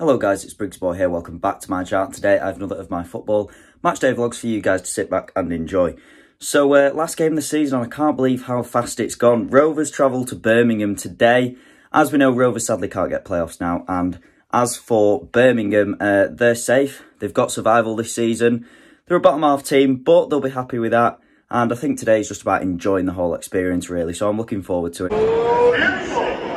Hello guys, it's Briggsy Boy here. Welcome back to my channel. Today I have another of my football matchday vlogs for you guys to sit back and enjoy. So uh, last game of the season, I can't believe how fast it's gone. Rovers travel to Birmingham today. As we know, Rovers sadly can't get playoffs now. And as for Birmingham, uh, they're safe. They've got survival this season. They're a bottom half team, but they'll be happy with that. And I think today is just about enjoying the whole experience, really. So I'm looking forward to it.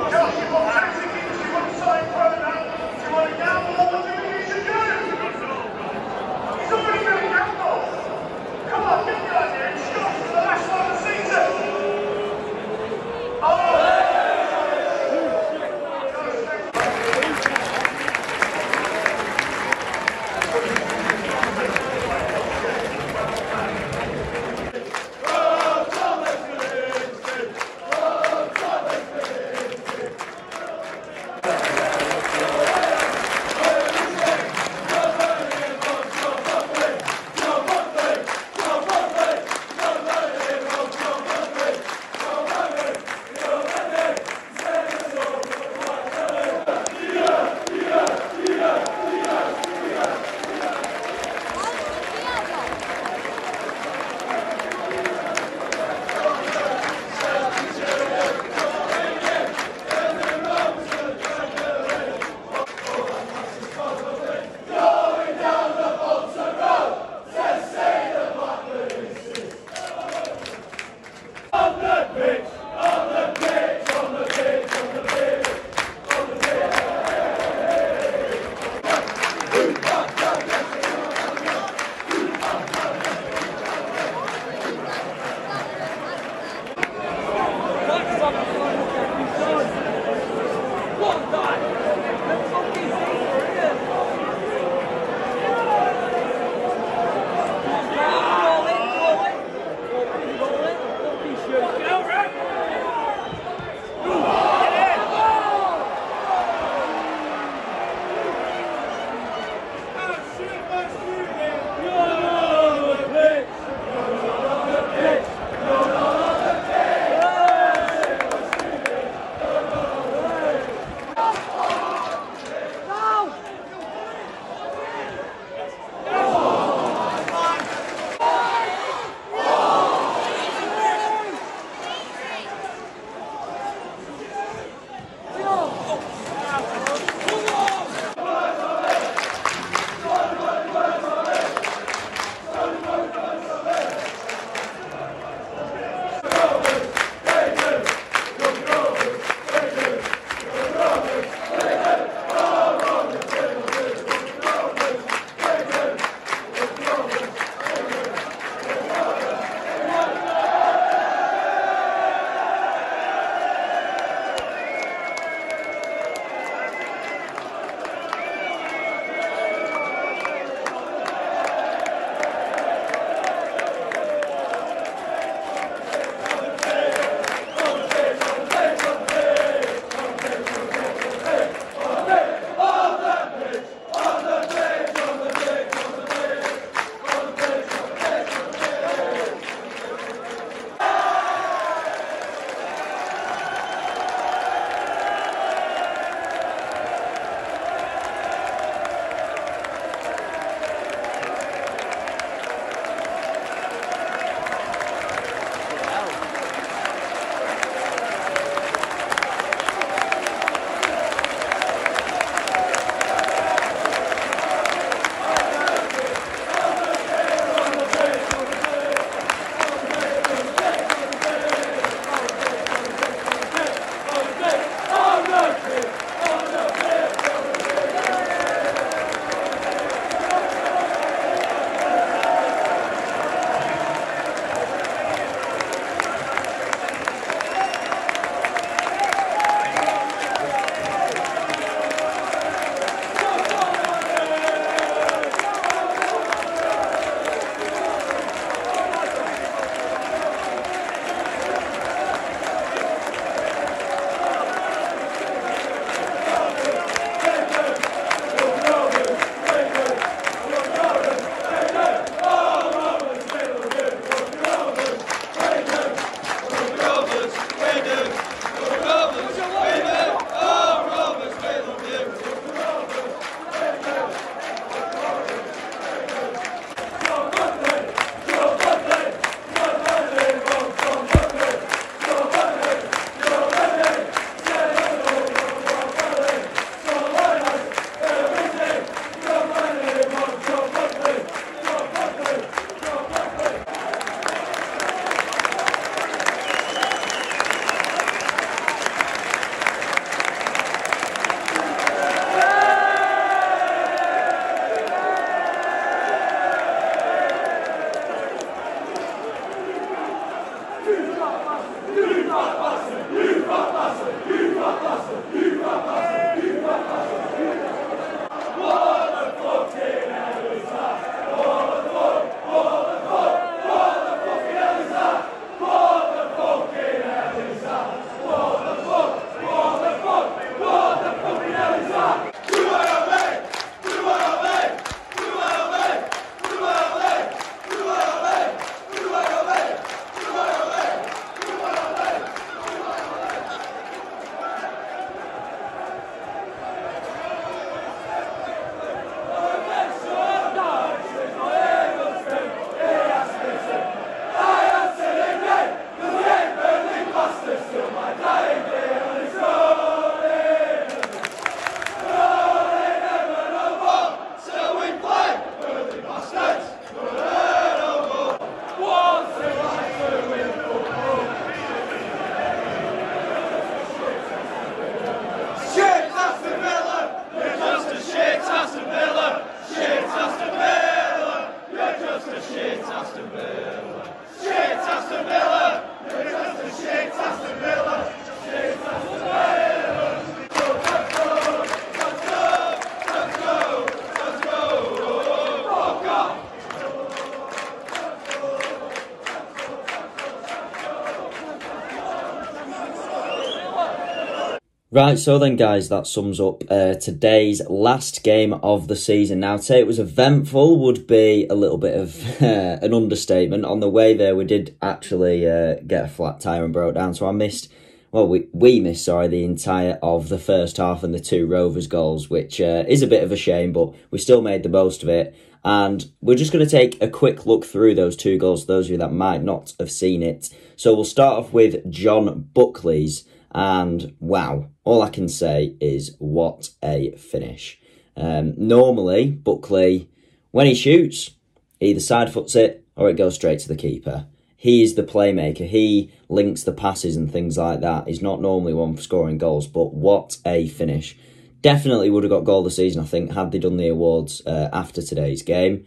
Right, so then, guys, that sums up uh, today's last game of the season. Now, to say it was eventful would be a little bit of uh, an understatement. On the way there, we did actually uh, get a flat tire and broke down, so I missed. Well, we, we missed, sorry, the entire of the first half and the two Rovers goals, which uh, is a bit of a shame, but we still made the most of it. And we're just going to take a quick look through those two goals, those of you that might not have seen it. So we'll start off with John Buckley's. And wow, all I can say is what a finish. Um, normally, Buckley, when he shoots, either side foots it or it goes straight to the keeper. He is the playmaker. He links the passes and things like that. He's not normally one for scoring goals, but what a finish. Definitely would have got goal of the season, I think, had they done the awards uh, after today's game.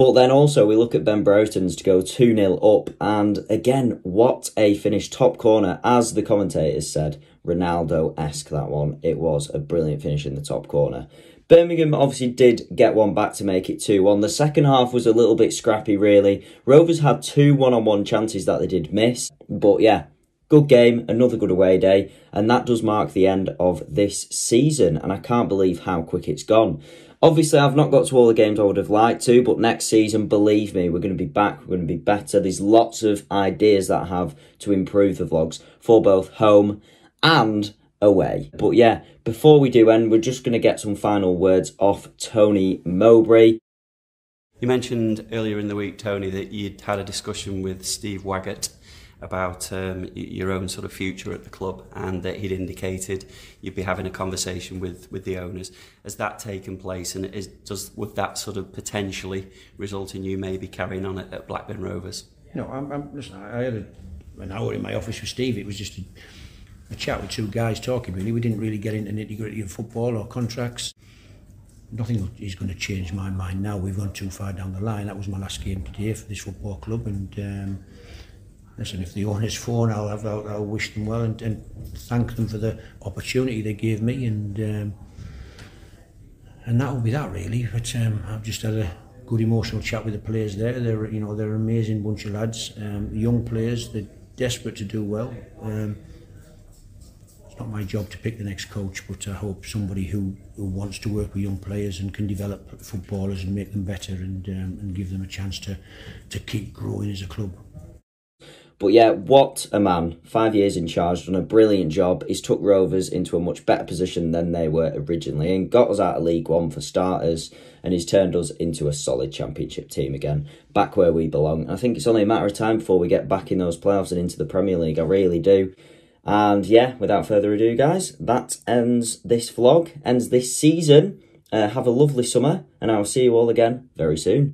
But then also we look at Ben Brereton's to go 2 0 up. And again, what a finish. Top corner, as the commentators said, Ronaldo esque that one. It was a brilliant finish in the top corner. Birmingham obviously did get one back to make it 2 1. The second half was a little bit scrappy, really. Rovers had two one on one chances that they did miss. But yeah, good game, another good away day. And that does mark the end of this season. And I can't believe how quick it's gone. Obviously, I've not got to all the games I would have liked to, but next season, believe me, we're going to be back. We're going to be better. There's lots of ideas that I have to improve the vlogs for both home and away. But yeah, before we do end, we're just going to get some final words off Tony Mowbray. You mentioned earlier in the week, Tony, that you'd had a discussion with Steve Waggott about um, your own sort of future at the club and that he'd indicated you'd be having a conversation with, with the owners. Has that taken place and is, does, would that sort of potentially result in you maybe carrying on at, at Blackburn Rovers? No, I'm, I'm, listen, I had a, an hour in my office with Steve. It was just a, a chat with two guys talking really. We didn't really get into nitty gritty of football or contracts. Nothing is going to change my mind now. We've gone too far down the line. That was my last game today for this football club and um, listen, if the owners phone, I'll, have, I'll, I'll wish them well and, and thank them for the opportunity they gave me, and um, and that will be that really. But um, I've just had a good emotional chat with the players there. They're you know they're an amazing bunch of lads, um, young players. They're desperate to do well. Um, it's not my job to pick the next coach, but I hope somebody who, who wants to work with young players and can develop footballers and make them better and um, and give them a chance to to keep growing as a club. But yeah, what a man. Five years in charge, done a brilliant job. He's took Rovers into a much better position than they were originally and got us out of League One for starters. And he's turned us into a solid championship team again, back where we belong. I think it's only a matter of time before we get back in those playoffs and into the Premier League. I really do. And yeah, without further ado, guys, that ends this vlog, ends this season. Uh, have a lovely summer, and I'll see you all again very soon.